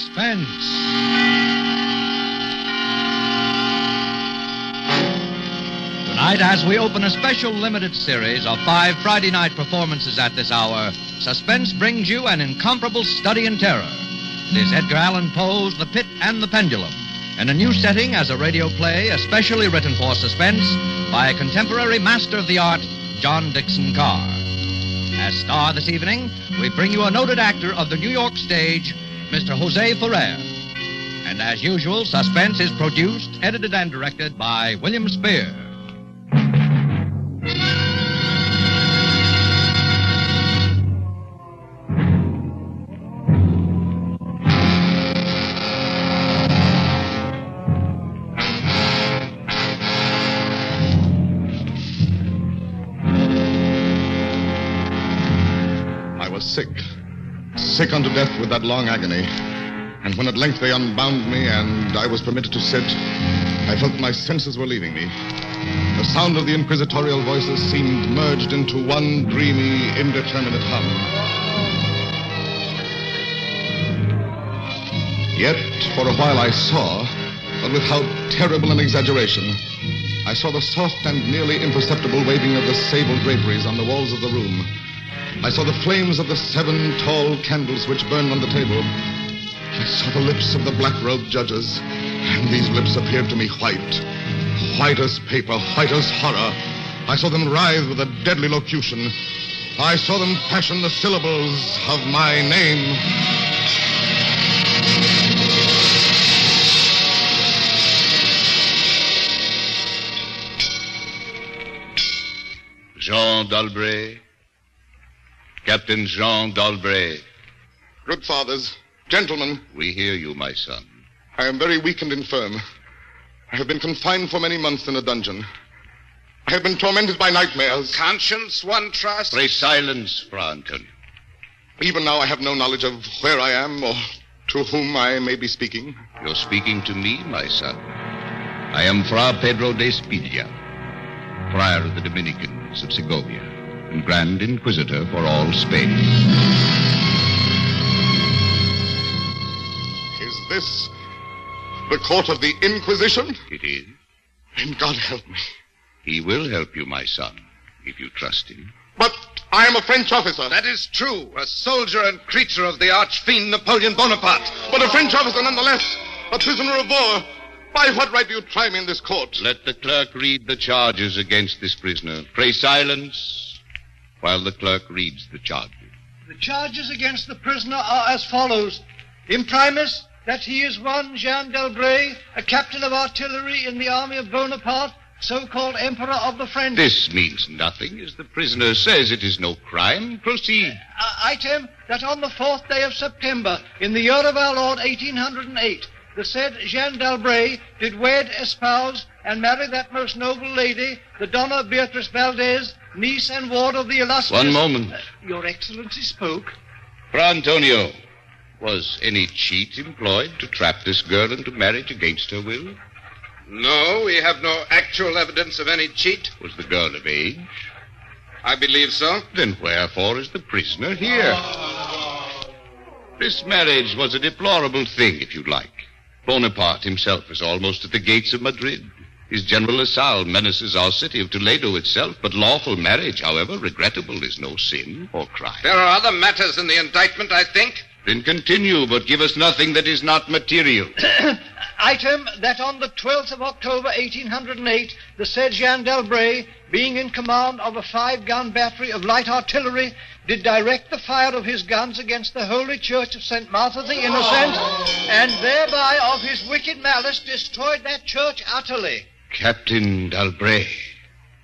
Suspense. Tonight, as we open a special limited series of five Friday night performances at this hour, Suspense brings you an incomparable study in terror. It is Edgar Allan Poe's The Pit and the Pendulum, in a new setting as a radio play especially written for suspense by a contemporary master of the art, John Dickson Carr. As star this evening, we bring you a noted actor of the New York stage, Mr. Jose Ferrer. And as usual, Suspense is produced, edited, and directed by William Spier. Sick unto death with that long agony. And when at length they unbound me and I was permitted to sit, I felt my senses were leaving me. The sound of the inquisitorial voices seemed merged into one dreamy, indeterminate hum. Yet, for a while I saw, but with how terrible an exaggeration, I saw the soft and nearly imperceptible waving of the sable draperies on the walls of the room. I saw the flames of the seven tall candles which burned on the table. I saw the lips of the black robed judges, and these lips appeared to me white. White as paper, white as horror. I saw them writhe with a deadly locution. I saw them fashion the syllables of my name. Jean d'Albret. Captain Jean d'Albret. Good fathers, gentlemen, We hear you, my son. I am very weak and infirm. I have been confined for many months in a dungeon. I have been tormented by nightmares. Conscience, one trust. Pray silence, Fra Antonio. Even now I have no knowledge of where I am or to whom I may be speaking. You're speaking to me, my son. I am Fra Pedro de Espidia, friar of the Dominicans of Segovia, and Grand Inquisitor for all Spain. Is this the court of the Inquisition? It is. Then God help me. He will help you, my son, if you trust him. But I am a French officer. That is true. A soldier and creature of the archfiend Napoleon Bonaparte. But a French officer nonetheless. A prisoner of war. By what right do you try me in this court? Let the clerk read the charges against this prisoner. Pray silence while the clerk reads the charges. The charges against the prisoner are as follows. Imprimis, that he is one Jean Delbray, a captain of artillery in the army of Bonaparte, so-called Emperor of the French. This means nothing, as the prisoner says it is no crime. Proceed. Uh, item, that on the fourth day of September, in the year of our Lord 1808, the said Jean Dalbray did wed, espouse, and marry that most noble lady, the Donna Beatrice Valdez, niece and ward of the illustrious... One moment. Uh, Your Excellency spoke. Fra Antonio, was any cheat employed to trap this girl into marriage against her will? No, we have no actual evidence of any cheat. Was the girl of age? I believe so. Then wherefore is the prisoner here? This marriage was a deplorable thing, if you like. Bonaparte himself is almost at the gates of Madrid. His General Lasalle menaces our city of Toledo itself, but lawful marriage, however regrettable, is no sin or crime. There are other matters in the indictment, I think. Then continue, but give us nothing that is not material. Item, that on the 12th of October 1808, the said Jean Delbray, being in command of a five-gun battery of light artillery, did direct the fire of his guns against the holy church of St. Martha the Innocent, and thereby of his wicked malice destroyed that church utterly. Captain Dalbray,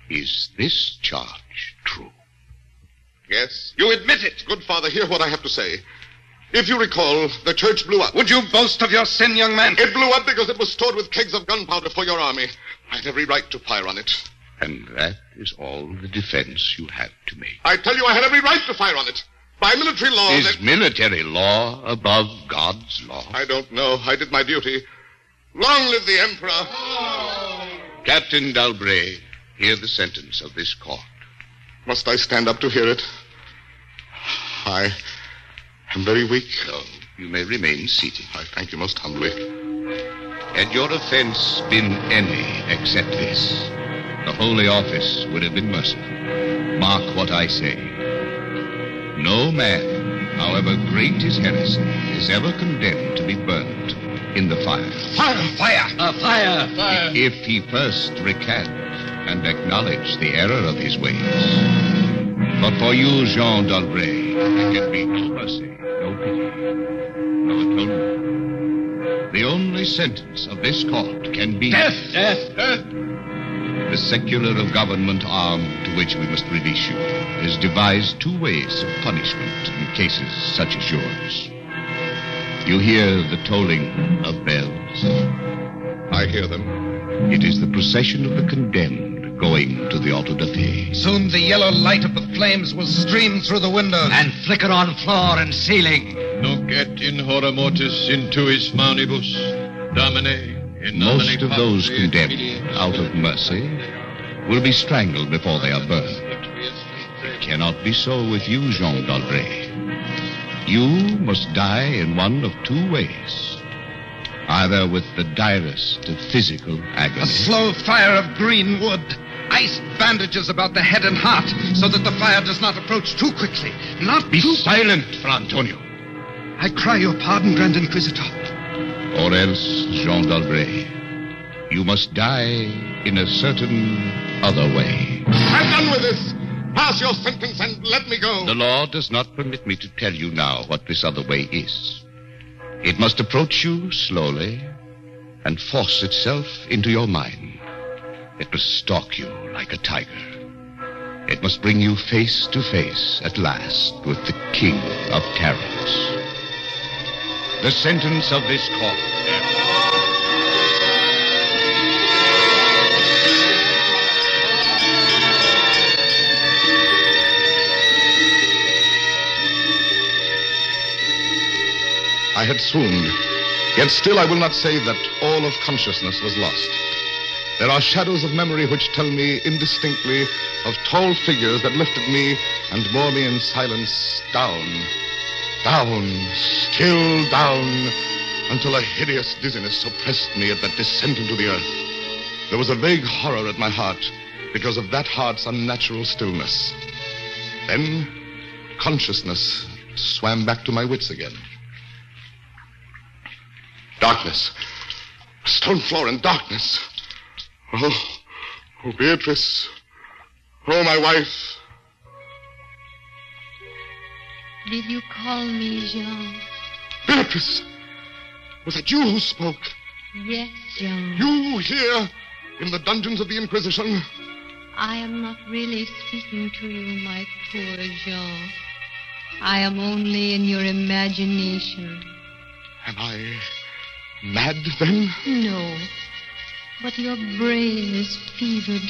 is this charge true? Yes. You admit it. Good father, hear what I have to say. If you recall, the church blew up. Would you boast of your sin, young man? It blew up because it was stored with kegs of gunpowder for your army. I had every right to fire on it. And that is all the defense you have to make. I tell you, I had every right to fire on it. By military law. Is that- military law above God's law? I don't know. I did my duty. Long live the Emperor. Oh. Captain Dalbray, hear the sentence of this court. Must I stand up to hear it? I am very weak. No. You may remain seated. I thank you most humbly. Had your offense been any except this, the Holy Office would have been merciful. Mark what I say. No man, however great his heresy, is ever condemned to be burnt in the fire. Fire! Fire! A fire! Fire! If he first recant and acknowledge the error of his ways. But for you, Jean d'Albret, there can be no mercy, no pity, no atonement. The only sentence of this court can be Death! Death! Death! The secular of government arm to which we must release you has devised two ways of punishment in cases such as yours. You hear the tolling of bells. I hear them. It is the procession of the condemned going to the auto da fe. Soon the yellow light of the flames will stream through the windows. And flicker on floor and ceiling. Nunc et in hora mortis intuis manibus, Domine, in Most of those condemned, out of mercy, will be strangled before they are burned. It cannot be so with you, Jean d'Albret. You must die in one of two ways. Either with the direst of physical agony. A slow fire of green wood. Ice bandages about the head and heart so that the fire does not approach too quickly. Not Be too... silent, Fra Antonio. I cry your pardon, Grand Inquisitor. Or else, Jean d'Albret, you must die in a certain other way. I'm done with this. Pass your sentence and let me go. The law does not permit me to tell you now what this other way is. It must approach you slowly and force itself into your mind. It must stalk you like a tiger. It must bring you face to face at last with the king of terrors. The sentence of this court. I had swooned. Yet still I will not say that all of consciousness was lost. There are shadows of memory which tell me indistinctly of tall figures that lifted me and bore me in silence down, down, still down, until a hideous dizziness oppressed me at that descent into the earth. There was a vague horror at my heart because of that heart's unnatural stillness. Then consciousness swam back to my wits again. Darkness. Stone floor and darkness. Oh, oh, Beatrice. Oh, my wife. Did you call me Jean? Beatrice. Was it you who spoke? Yes, Jean. You here in the dungeons of the Inquisition? I am not really speaking to you, my poor Jean. I am only in your imagination. Am I mad then? No, but your brain is fevered.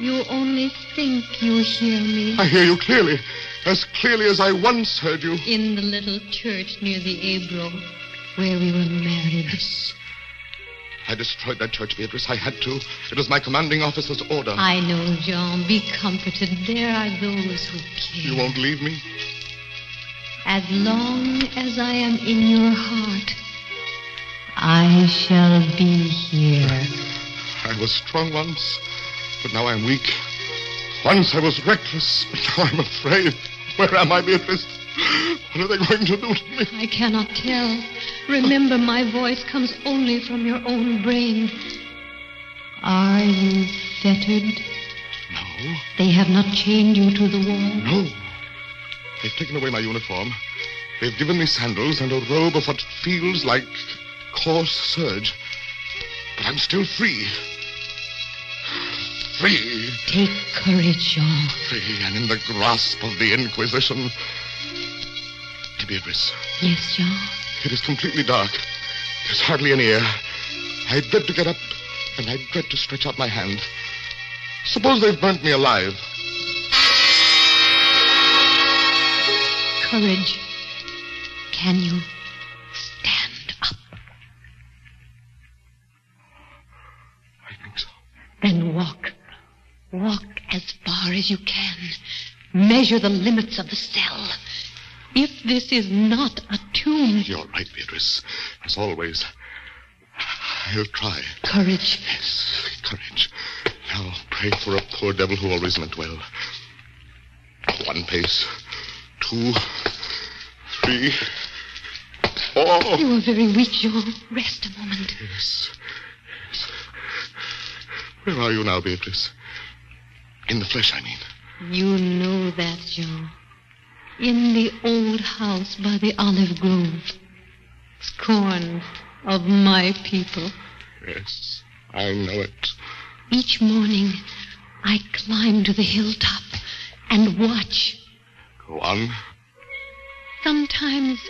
You only think you hear me. I hear you clearly, as clearly as I once heard you. In the little church near the Ebro, where we were married. I destroyed that church, Beatrice. I had to. It was my commanding officer's order. I know, Jean. Be comforted. There are those who care. You won't leave me? As long as I am in your heart, I shall be here. I was strong once, but now I'm weak. Once I was reckless, but now I'm afraid. Where am I, Beatrice? What are they going to do to me? I cannot tell. Remember, my voice comes only from your own brain. Are you fettered? No, They have not chained you to the wall. no. They've taken away my uniform. They've given me sandals and a robe of what feels like coarse serge. But I'm still free. Free. Take courage, Jean. Free and in the grasp of the Inquisition. Beatrice, Yes, Jean. it is completely dark. There's hardly any air. I dread to get up, and I dread to stretch out my hand. Suppose they've burnt me alive. Courage. Can you Then walk. Walk as far as you can. Measure the limits of the cell. If this is not a tomb. You're right, Beatrice. As always. I'll try. Courage. Yes, courage. Now pray for a poor devil who always meant well. One pace, two, three, four. You are very weak, Jean. Rest a moment. Yes. Where are you now, Beatrice? In the flesh, I mean. You know that, Jean. In the old house by the olive grove. Scorn of my people. Yes, I know it. Each morning, I climb to the hilltop and watch. Go on. Sometimes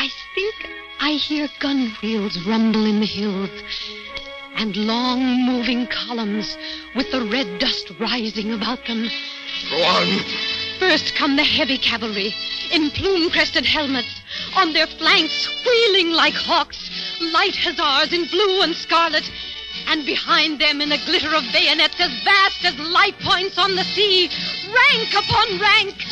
I think I hear gun wheels rumble in the hills and long moving columns with the red dust rising about them. Go on. First come the heavy cavalry in plume crested helmets, on their flanks wheeling like hawks, light hussars in blue and scarlet, and behind them in a glitter of bayonets as vast as light points on the sea, rank upon rank.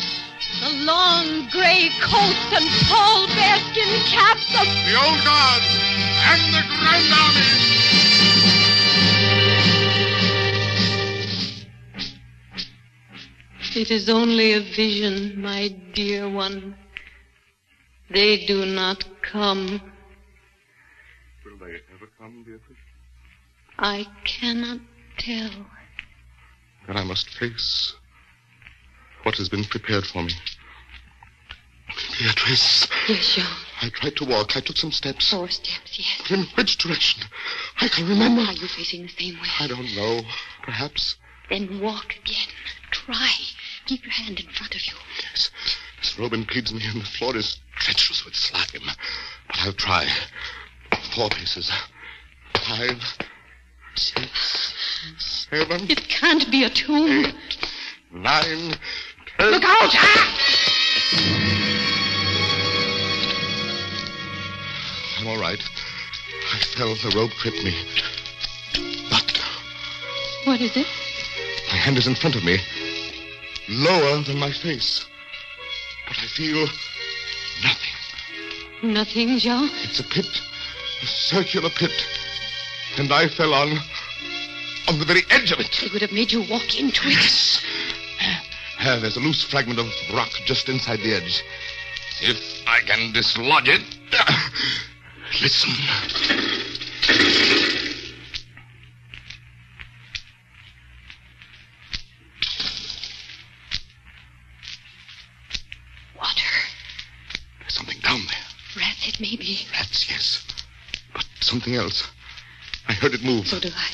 The long gray coats and tall bearskin caps of The old guard and the Grand Army. It is only a vision, my dear one. They do not come. Will they ever come, Beatrice? I cannot tell. Then I must face what has been prepared for me. Beatrice, Yes, Jean. I tried to walk. I took some steps. Four steps, yes. In which direction? I can remember. Are you facing the same way? I don't know. Perhaps. Then walk again. Try. Keep your hand in front of you. Yes. This robe impedes me, and the floor is treacherous with slime. But I'll try. Four paces. Five. Six. Seven. It can't be a tomb. Eight. Nine. Ten. Look out! Ah! I'm all right. I fell. The rope tripped me. But What is it? my hand is in front of me, lower than my face. But I feel nothing. Nothing, Jean. It's a pit, a circular pit. And I fell on, on the very edge of it. They would have made you walk into it. Yes. Uh, there's a loose fragment of rock just inside the edge. If I can dislodge it. Uh, listen. Water. There's something down there. Rats, it may be. Rats, yes. Else. I heard it move. So do I.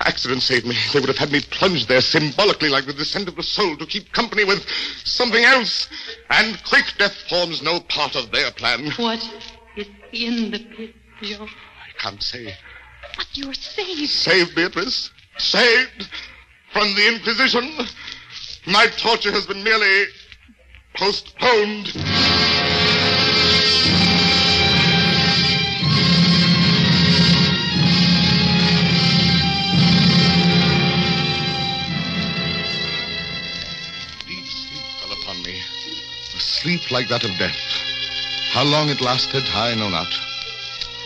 Accident saved me. They would have had me plunged there symbolically like the descent of the soul to keep company with something else. And quick death forms no part of their plan. What is in the pit, Jean? I can't say. But you're saved. Saved, Beatrice. Saved from the Inquisition. My torture has been merely postponed. Like that of death. How long it lasted, I know not.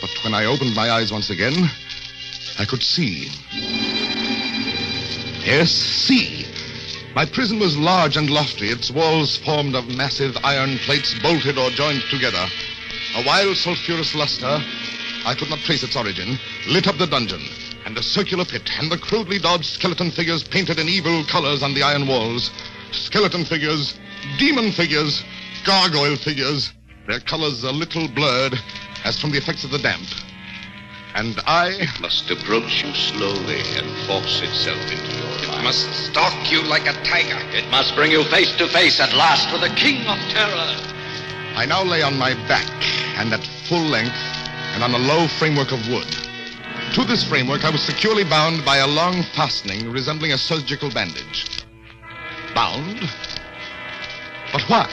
But when I opened my eyes once again, I could see. Yes, see. My prison was large and lofty, its walls formed of massive iron plates bolted or joined together. A wild sulphurous luster, I could not trace its origin, lit up the dungeon, and the circular pit, and the crudely daubed skeleton figures painted in evil colors on the iron walls. Skeleton figures, demon figures, gargoyle figures, their colors a little blurred, as from the effects of the damp. And I. Must approach you slowly and force itself into your mind. Must stalk you like a tiger. It must bring you face to face at last with the King of Terror. I now lay on my back and at full length and on a low framework of wood. To this framework I was securely bound by a long fastening resembling a surgical bandage. Bound? But why?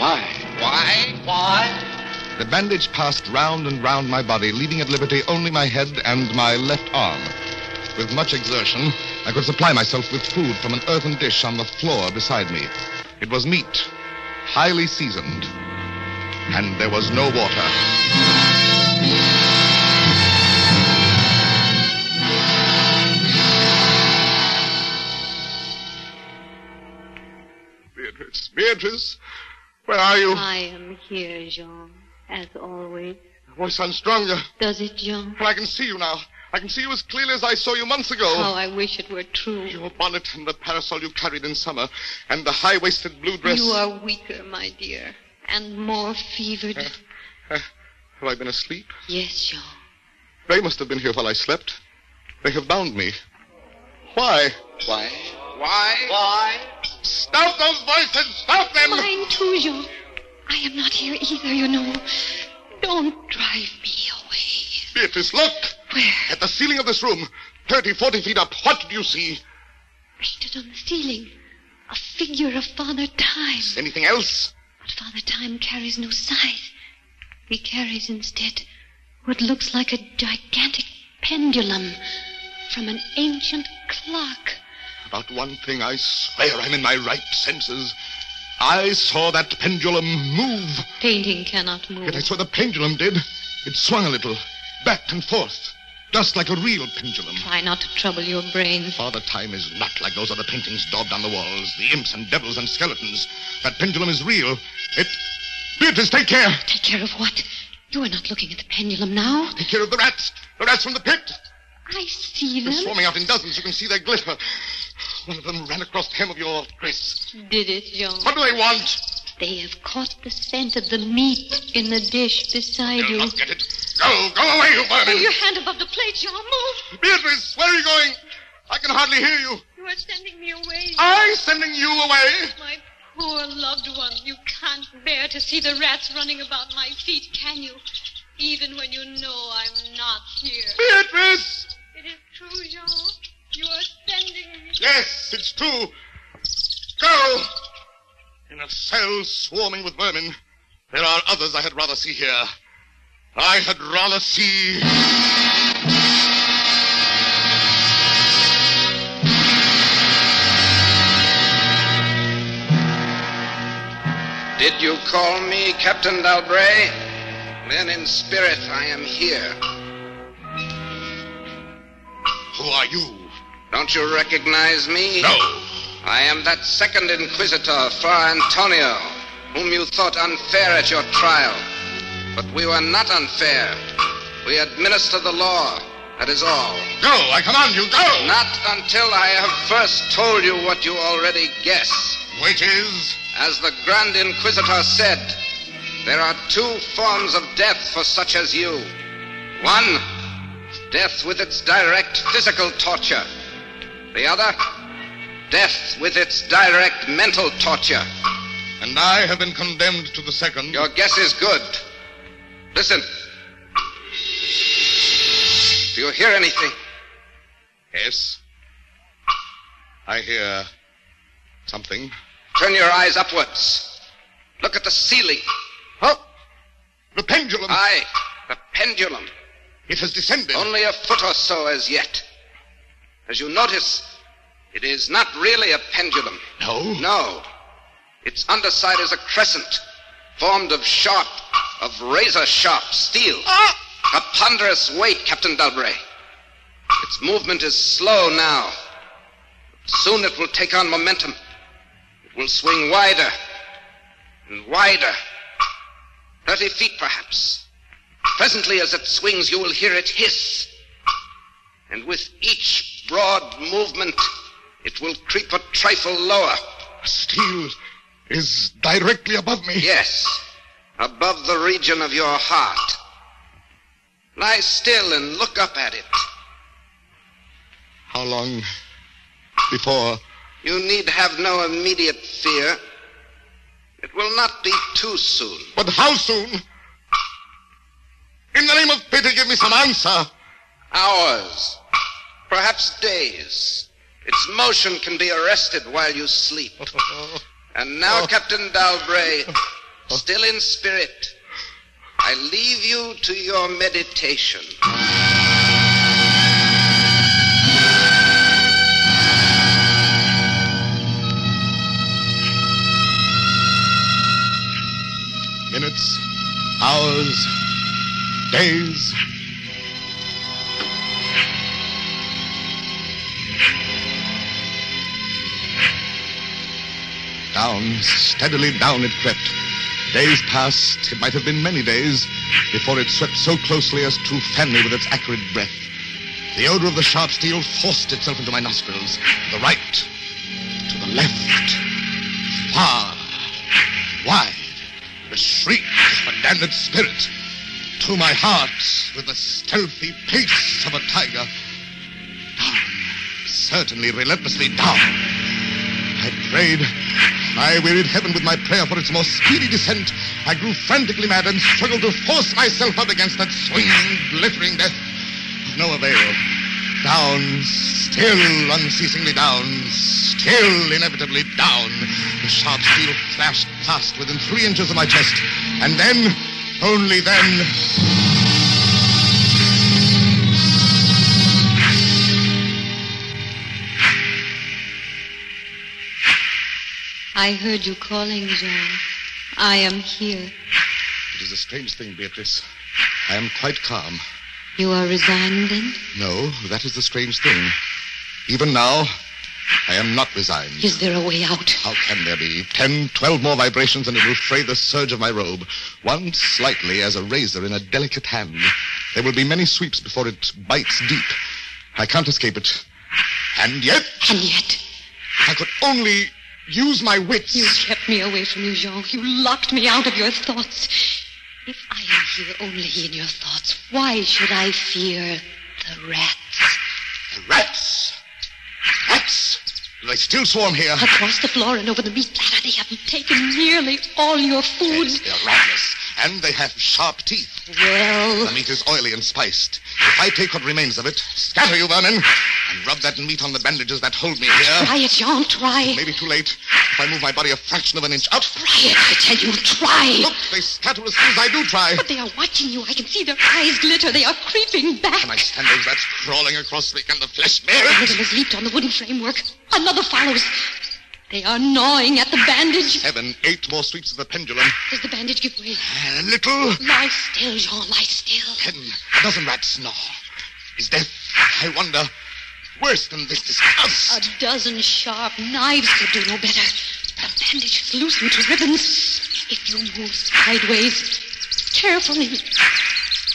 Why? Why? Why? The bandage passed round and round my body, leaving at liberty only my head and my left arm. With much exertion, I could supply myself with food from an earthen dish on the floor beside me. It was meat, highly seasoned. And there was no water. Beatrice, Beatrice, where are you? I am here, Jean, as always. Your voice sounds stronger. Does it, Jean? Well, I can see you now. I can see you as clearly as I saw you months ago. How I wish it were true. Your bonnet and the parasol you carried in summer, and the high-waisted blue dress. You are weaker, my dear, and more fevered. Uh, have I been asleep? yes, Jean. They must have been here while I slept. They have bound me. Why? Why? Why? Why? Stop those voices! Stop them! Mine too, Jean. I am not here either, you know. Don't drive me away. Beatrice, look! Where? At the ceiling of this room, 30, 40 feet up, what do you see? Painted on the ceiling. A figure of Father Time. Anything else? But Father Time carries no scythe. He carries instead what looks like a gigantic pendulum from an ancient clock. About one thing I swear I'm in my right senses. I saw that pendulum move. Painting cannot move. Yet I saw the pendulum did. It swung a little, back and forth, just like a real pendulum. Try not to trouble your brain. Father Time is not like those other paintings daubed on the walls, the imps and devils and skeletons. That pendulum is real. It. Beatrice, take care! Take care of what? You are not looking at the pendulum now. Take care of the rats! The rats from the pit! I see them. They're swarming out in dozens. You can see their glitter. One of them ran across the hem of your dress. Did it, Jean? What do they want? They have caught the scent of the meat in the dish beside They'll you. not get it. Go, go away, you vermin! Put your hand above the plate, Jean. Move. Beatrice, where are you going? I can hardly hear you. You are sending me away. I sending you away? My poor loved one. You can't bear to see the rats running about my feet, can you? Even when you know I'm not here. Beatrice! It is true, Jean. You are sending me. Yes, it's true. Go! In a cell swarming with vermin, there are others I had rather see here. I had rather see. Did you call me Captain Dalbray? Then in spirit I am here. Who are you? Don't you recognize me? No. I am that second inquisitor, Fra Antonio, whom you thought unfair at your trial. But we were not unfair. We administer the law. That is all. Go, I command you, go! Not until I have first told you what you already guess. Which is? As the Grand Inquisitor said, there are two forms of death for such as you. One, death with its direct physical torture. The other, death with its direct mental torture. And I have been condemned to the second. Your guess is good. Listen. Do you hear anything? Yes. I hear something. Turn your eyes upwards. Look at the ceiling. Huh? The pendulum. Aye, the pendulum. It has descended. Only a foot or so as yet. As you notice, it is not really a pendulum. No. No. Its underside is a crescent, formed of sharp, of razor sharp steel. Ah! A ponderous weight, Captain Dalbray. Its movement is slow now. Soon it will take on momentum. It will swing wider and wider. Thirty feet, perhaps. Presently, as it swings, you will hear it hiss. And with each broad movement, it will creep a trifle lower. Steel is directly above me. Yes, above the region of your heart. Lie still and look up at it. How long before? You need have no immediate fear. It will not be too soon. But how soon? In the name of pity, give me some answer. Hours, perhaps days. Its motion can be arrested while you sleep. And now, oh. Captain Dalbray, still in spirit, I leave you to your meditation. Minutes, hours, days Down, steadily down it crept. Days passed, it might have been many days, before it swept so closely as to fan me with its acrid breath. The odor of the sharp steel forced itself into my nostrils. To the right, to the left, far, wide. The shriek of a damned spirit. To my heart with the stealthy pace of a tiger. Down, certainly relentlessly down. I prayed. I wearied heaven with my prayer for its more speedy descent. I grew frantically mad and struggled to force myself up against that swinging, glittering death. Of no avail. Down, still unceasingly down, still inevitably down. The sharp steel flashed past within three inches of my chest. And then, only then, I heard you calling, Jean. I am here. It is a strange thing, Beatrice. I am quite calm. You are resigned, then? No, that is the strange thing. Even now, I am not resigned. Is there a way out? How can there be? Ten, twelve more vibrations, and it will fray the serge of my robe. One slightly as a razor in a delicate hand. There will be many sweeps before it bites deep. I can't escape it. And yet, And yet, if I could only use my wits. you kept me away from you, Jean. You locked me out of your thoughts. If I am here only in your thoughts, why should I fear the rats? The rats! Rats! Do they still swarm here? Across the floor and over the meat platter, they have taken nearly all your food. Yes, they are ravenous. And they have sharp teeth. Well, The meat is oily and spiced. If I take what remains of it, scatter you vermin, and rub that meat on the bandages that hold me here. try it, Jean. Try. Maybe too late. If I move my body a fraction of an inch out. Try it, I tell you. Try. Look, they scatter as soon as I do try. But they are watching you. I can see their eyes glitter. They are creeping back. Can I stand those rats crawling across me? Can the flesh bear One of it? them has leaped on the wooden framework. Another follows. They are gnawing at the bandage. Seven, eight more sweeps of the pendulum. Does the bandage give way? A little. Lie still, Jean. Lie still. Ten, a dozen rats gnaw. Is death, I wonder, worse than this disgust? A dozen sharp knives could do no better. The bandage is loosened to ribbons. If you move sideways, carefully,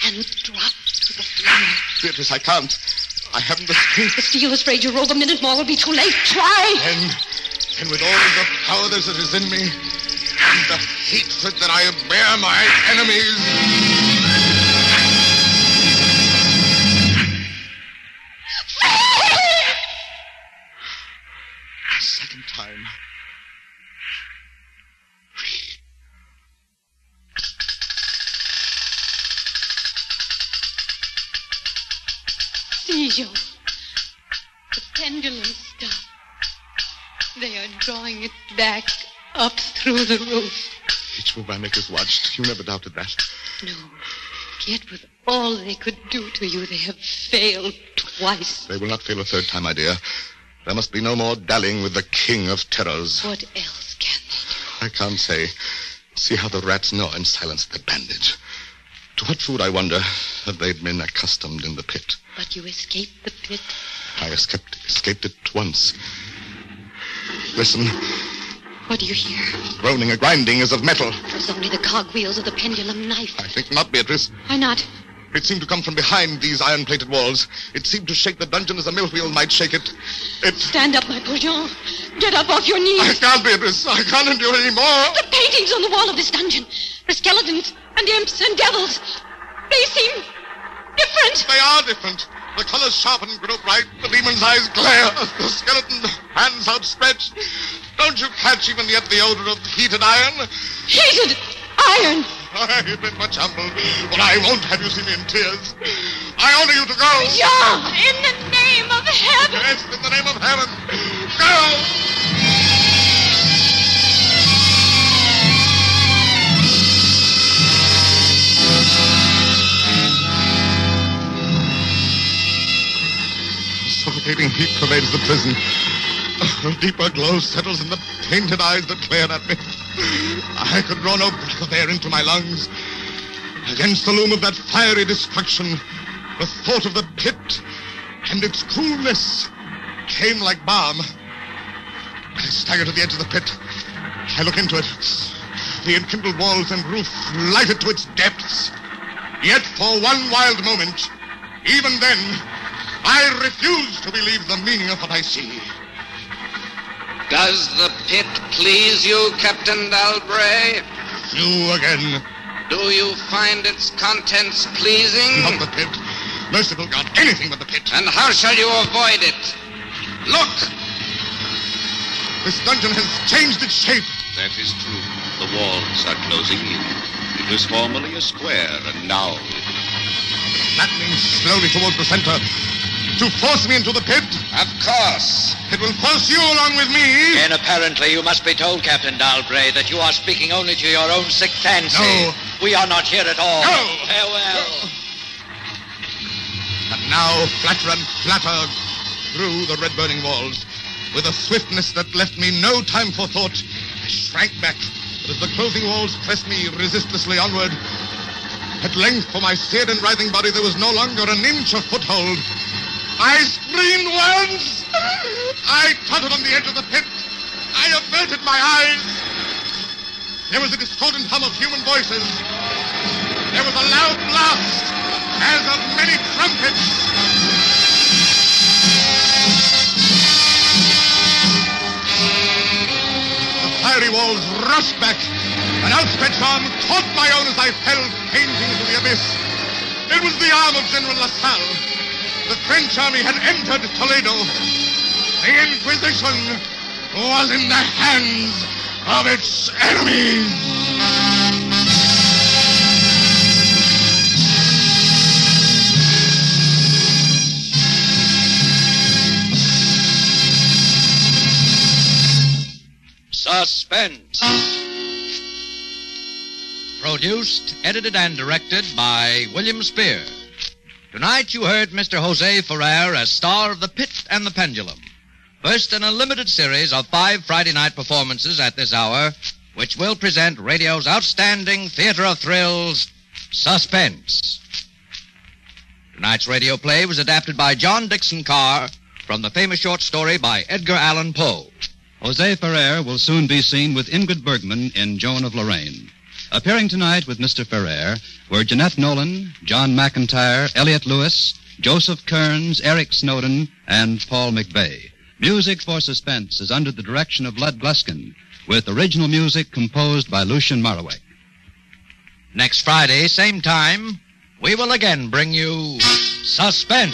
and drop to the floor. Beatrice, I can't. I haven't the strength. The steel is frayed. Your robe a minute more will be too late. Try. And, and with all the power that is in me, and the hatred that I bear my enemies. Up through the roof. Each move I make is watched. You never doubted that. No. Yet with all they could do to you, they have failed twice. They will not fail a third time, my dear. There must be no more dallying with the king of terrors. What else can they do? I can't say. See how the rats gnaw and silence the bandage. To what food, I wonder, have they been accustomed in the pit? But you escaped the pit. I escaped, escaped it once. Listen, What do you hear? groaning, and grinding as of metal. It was only the cogwheels of the pendulum knife. I think not, Beatrice. Why not? It seemed to come from behind these iron-plated walls. It seemed to shake the dungeon as a mill wheel might shake it. It... Stand up, my poor Jean. Get up off your knees. I can't, Beatrice. I can't endure any more. The paintings on the wall of this dungeon. The skeletons and imps and devils. They seem different. They are different. The colors sharpen, grow bright. The demon's eyes glare. The skeleton hands outstretched. Don't you catch even yet the odor of heated iron? Heated iron. I've been much humbled, but I won't have you see me in tears. I order you to go. Jean, in the name of heaven. Yes, in the name of heaven. Go! Suffocating heat pervades the prison. Oh, A deeper glow settles in the painted eyes that glare at me. I could draw no breath of air into my lungs. Against the loom of that fiery destruction, the thought of the pit and its coolness came like balm. I stagger to the edge of the pit. I look into it. The enkindled walls and roof lighted to its depths. Yet for one wild moment, even then, I refuse to believe the meaning of what I see. Does the pit please you, Captain Dalbray? You again. Do you find its contents pleasing? Not the pit. Merciful God, anything but the pit. And how shall you avoid it? Look! This dungeon has changed its shape. That is true. The walls are closing in. It was formerly a square, and now Flattening slowly towards the center. To force me into the pit? Of course. It will force you along with me. And apparently you must be told, Captain Dalbray, that you are speaking only to your own sick fancy. No. We are not here at all. No. Farewell. And now, flatter and flatter through the red burning walls. With a swiftness that left me no time for thought, I shrank back. But as the closing walls pressed me resistlessly onward, at length, for my seared and writhing body, there was no longer an inch of foothold. I screamed once! I tottered on the edge of the pit. I averted my eyes. There was a discordant hum of human voices. There was a loud blast, as of many trumpets. The fiery walls rushed back. An outstretched arm caught my own as I fell fainting into the abyss. It was the arm of General Lasalle. The French army had entered Toledo. The Inquisition was in the hands of its enemies. Suspense. Produced, edited, and directed by William Spier. Tonight you heard Mr. Jose Ferrer as star of The Pit and the Pendulum. First in a limited series of five Friday night performances at this hour, which will present radio's outstanding theater of thrills, Suspense. Tonight's radio play was adapted by John Dickson Carr from the famous short story by Edgar Allan Poe. Jose Ferrer will soon be seen with Ingrid Bergman in Joan of Lorraine. Appearing tonight with Mr. Ferrer were Jeanette Nolan, John McIntire, Elliott Lewis, Joseph Kearns, Eric Snowden, and Paul McVey. Music for Suspense is under the direction of Lud Gluskin, with original music composed by Lucien Moraweck. Next Friday, same time, we will again bring you Suspense.